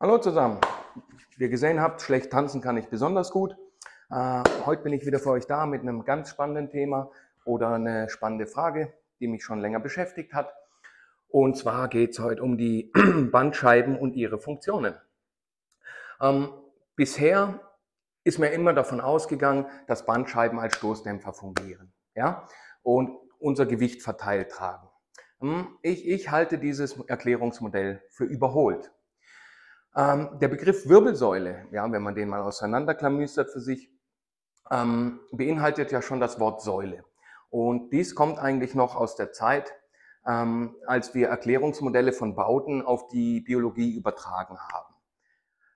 Hallo zusammen. Wie ihr gesehen habt, schlecht tanzen kann ich besonders gut. Äh, heute bin ich wieder für euch da mit einem ganz spannenden Thema oder eine spannende Frage, die mich schon länger beschäftigt hat. Und zwar geht es heute um die Bandscheiben und ihre Funktionen. Ähm, bisher ist mir immer davon ausgegangen, dass Bandscheiben als Stoßdämpfer fungieren ja? und unser Gewicht verteilt tragen. Hm, ich, ich halte dieses Erklärungsmodell für überholt. Ähm, der Begriff Wirbelsäule, ja, wenn man den mal auseinanderklamüstert für sich, ähm, beinhaltet ja schon das Wort Säule. Und dies kommt eigentlich noch aus der Zeit, ähm, als wir Erklärungsmodelle von Bauten auf die Biologie übertragen haben.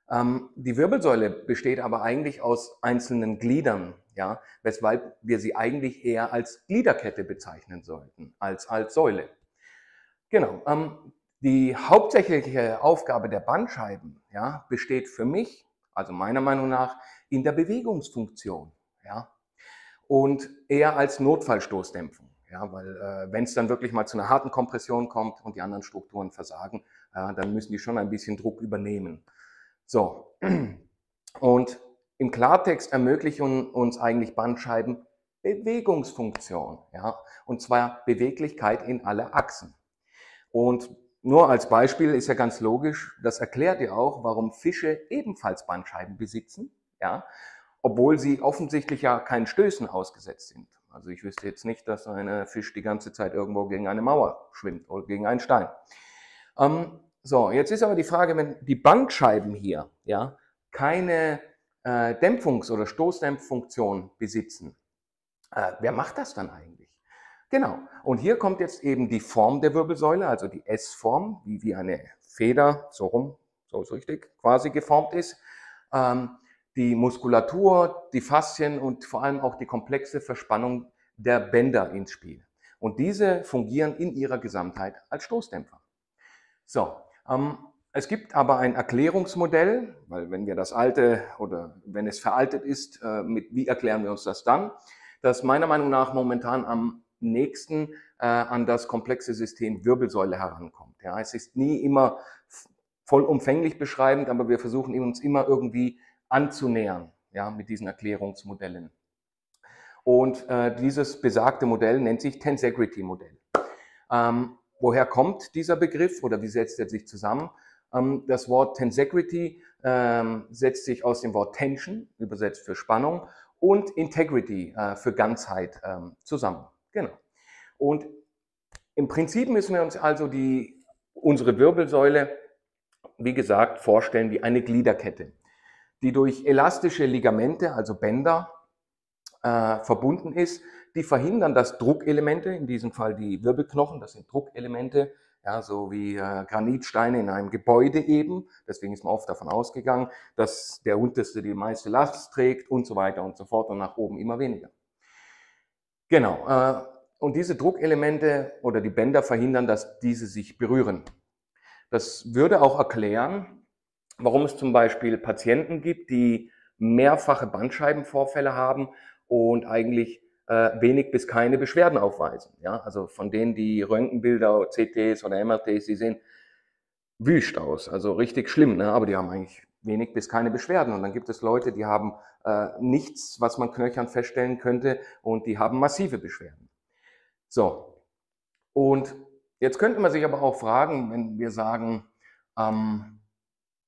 Ähm, die Wirbelsäule besteht aber eigentlich aus einzelnen Gliedern, ja, weshalb wir sie eigentlich eher als Gliederkette bezeichnen sollten, als als Säule. Genau. Ähm, die hauptsächliche Aufgabe der Bandscheiben ja, besteht für mich, also meiner Meinung nach, in der Bewegungsfunktion. Ja, und eher als Notfallstoßdämpfung. Ja, weil äh, wenn es dann wirklich mal zu einer harten Kompression kommt und die anderen Strukturen versagen, ja, dann müssen die schon ein bisschen Druck übernehmen. So, und im Klartext ermöglichen uns eigentlich Bandscheiben Bewegungsfunktion, ja, und zwar Beweglichkeit in alle Achsen. Und nur als Beispiel ist ja ganz logisch, das erklärt ja auch, warum Fische ebenfalls Bandscheiben besitzen, ja, obwohl sie offensichtlich ja keinen Stößen ausgesetzt sind. Also ich wüsste jetzt nicht, dass ein Fisch die ganze Zeit irgendwo gegen eine Mauer schwimmt oder gegen einen Stein. Ähm, so, jetzt ist aber die Frage, wenn die Bandscheiben hier ja, keine äh, Dämpfungs- oder Stoßdämpffunktion besitzen, äh, wer macht das dann eigentlich? Genau. Und hier kommt jetzt eben die Form der Wirbelsäule, also die S-Form, wie, wie eine Feder, so rum, so ist richtig, quasi geformt ist. Ähm, die Muskulatur, die Faszien und vor allem auch die komplexe Verspannung der Bänder ins Spiel. Und diese fungieren in ihrer Gesamtheit als Stoßdämpfer. So, ähm, es gibt aber ein Erklärungsmodell, weil wenn wir das alte oder wenn es veraltet ist, äh, mit, wie erklären wir uns das dann, das meiner Meinung nach momentan am nächsten äh, an das komplexe System Wirbelsäule herankommt. Ja, es ist nie immer vollumfänglich beschreibend, aber wir versuchen uns immer irgendwie anzunähern ja, mit diesen Erklärungsmodellen. Und äh, dieses besagte Modell nennt sich Tensegrity-Modell. Ähm, woher kommt dieser Begriff oder wie setzt er sich zusammen? Ähm, das Wort Tensegrity ähm, setzt sich aus dem Wort Tension, übersetzt für Spannung, und Integrity äh, für Ganzheit ähm, zusammen. Genau. Und im Prinzip müssen wir uns also die, unsere Wirbelsäule, wie gesagt, vorstellen wie eine Gliederkette, die durch elastische Ligamente, also Bänder, äh, verbunden ist, die verhindern, dass Druckelemente, in diesem Fall die Wirbelknochen, das sind Druckelemente, ja, so wie äh, Granitsteine in einem Gebäude eben. Deswegen ist man oft davon ausgegangen, dass der unterste die meiste Last trägt und so weiter und so fort und nach oben immer weniger. Genau. Äh, und diese Druckelemente oder die Bänder verhindern, dass diese sich berühren. Das würde auch erklären, warum es zum Beispiel Patienten gibt, die mehrfache Bandscheibenvorfälle haben und eigentlich äh, wenig bis keine Beschwerden aufweisen. Ja, also von denen die Röntgenbilder, CTs oder MRTs, die sehen wüst aus, also richtig schlimm, ne? aber die haben eigentlich wenig bis keine Beschwerden. Und dann gibt es Leute, die haben äh, nichts, was man knöchern feststellen könnte und die haben massive Beschwerden. So, und jetzt könnte man sich aber auch fragen, wenn wir sagen, ähm,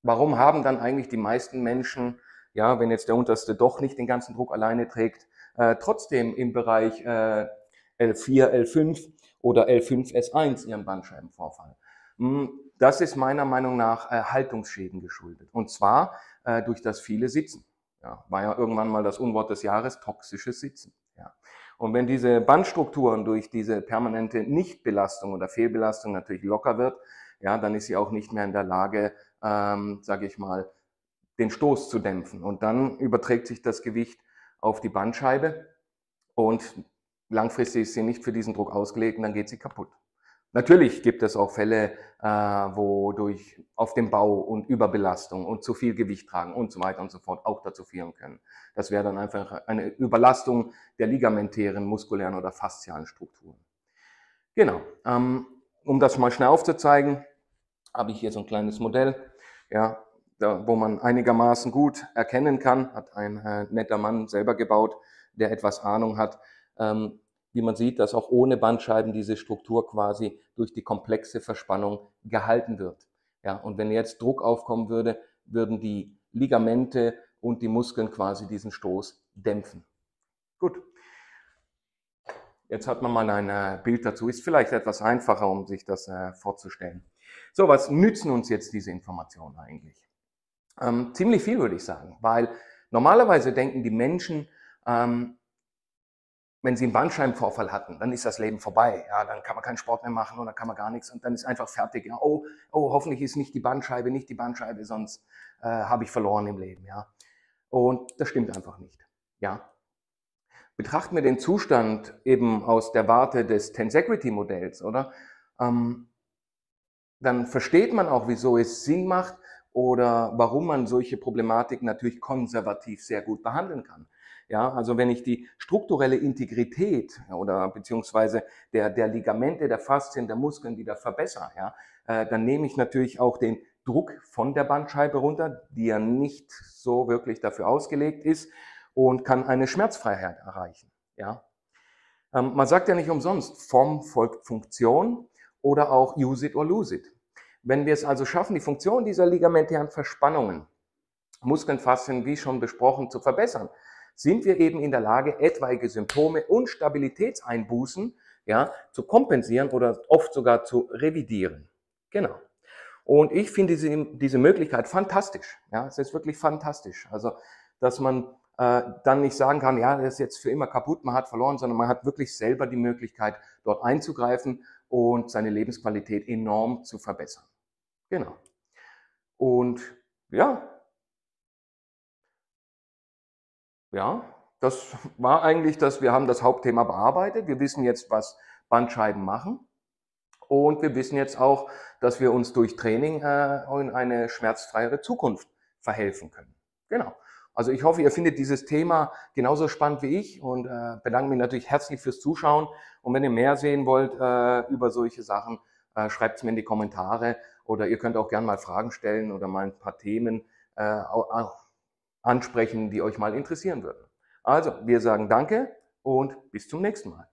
warum haben dann eigentlich die meisten Menschen, ja, wenn jetzt der unterste doch nicht den ganzen Druck alleine trägt, äh, trotzdem im Bereich äh, L4, L5 oder L5S1 ihren Bandscheibenvorfall? Hm, das ist meiner Meinung nach äh, Haltungsschäden geschuldet. Und zwar äh, durch das viele Sitzen. Ja, war ja irgendwann mal das Unwort des Jahres, toxisches Sitzen. Ja. Und wenn diese Bandstrukturen durch diese permanente Nichtbelastung oder Fehlbelastung natürlich locker wird, ja, dann ist sie auch nicht mehr in der Lage, ähm, sage ich mal, den Stoß zu dämpfen. Und dann überträgt sich das Gewicht auf die Bandscheibe und langfristig ist sie nicht für diesen Druck ausgelegt und dann geht sie kaputt. Natürlich gibt es auch Fälle, äh, wo durch auf dem Bau und Überbelastung und zu viel Gewicht tragen und so weiter und so fort auch dazu führen können. Das wäre dann einfach eine Überlastung der ligamentären, muskulären oder faszialen Strukturen. Genau. Ähm, um das mal schnell aufzuzeigen, habe ich hier so ein kleines Modell. Ja, da, wo man einigermaßen gut erkennen kann, hat ein äh, netter Mann selber gebaut, der etwas Ahnung hat, ähm, wie man sieht, dass auch ohne Bandscheiben diese Struktur quasi durch die komplexe Verspannung gehalten wird. Ja, und wenn jetzt Druck aufkommen würde, würden die Ligamente und die Muskeln quasi diesen Stoß dämpfen. Gut. Jetzt hat man mal ein äh, Bild dazu. Ist vielleicht etwas einfacher, um sich das äh, vorzustellen. So, was nützen uns jetzt diese Informationen eigentlich? Ähm, ziemlich viel würde ich sagen, weil normalerweise denken die Menschen, ähm, wenn sie einen Bandscheibenvorfall hatten, dann ist das Leben vorbei. Ja, dann kann man keinen Sport mehr machen oder kann man gar nichts und dann ist einfach fertig. Ja, oh, oh, hoffentlich ist nicht die Bandscheibe, nicht die Bandscheibe, sonst äh, habe ich verloren im Leben. Ja, und das stimmt einfach nicht. Ja, betrachten wir den Zustand eben aus der Warte des Tensegrity-Modells, oder? Ähm, dann versteht man auch, wieso es Sinn macht oder warum man solche Problematiken natürlich konservativ sehr gut behandeln kann. Ja, also wenn ich die strukturelle Integrität oder beziehungsweise der, der Ligamente, der Faszien, der Muskeln wieder verbessere, ja, äh, dann nehme ich natürlich auch den Druck von der Bandscheibe runter, die ja nicht so wirklich dafür ausgelegt ist und kann eine Schmerzfreiheit erreichen. Ja? Ähm, man sagt ja nicht umsonst, Form folgt Funktion oder auch use it or lose it. Wenn wir es also schaffen, die Funktion dieser ligamentären Verspannungen, Muskeln, Faszien, wie schon besprochen, zu verbessern, sind wir eben in der Lage, etwaige Symptome und Stabilitätseinbußen ja, zu kompensieren oder oft sogar zu revidieren. Genau. Und ich finde diese, diese Möglichkeit fantastisch. Ja, es ist wirklich fantastisch. Also, dass man äh, dann nicht sagen kann, ja, das ist jetzt für immer kaputt, man hat verloren, sondern man hat wirklich selber die Möglichkeit, dort einzugreifen und seine Lebensqualität enorm zu verbessern. Genau. Und ja, ja, das war eigentlich, dass wir haben das Hauptthema bearbeitet. Wir wissen jetzt, was Bandscheiben machen. Und wir wissen jetzt auch, dass wir uns durch Training äh, in eine schmerzfreiere Zukunft verhelfen können. Genau. Also ich hoffe, ihr findet dieses Thema genauso spannend wie ich und äh, bedanke mich natürlich herzlich fürs Zuschauen. Und wenn ihr mehr sehen wollt äh, über solche Sachen, äh, schreibt es mir in die Kommentare oder ihr könnt auch gerne mal Fragen stellen oder mal ein paar Themen äh, ansprechen, die euch mal interessieren würden. Also, wir sagen Danke und bis zum nächsten Mal.